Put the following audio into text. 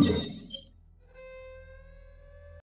Yeah.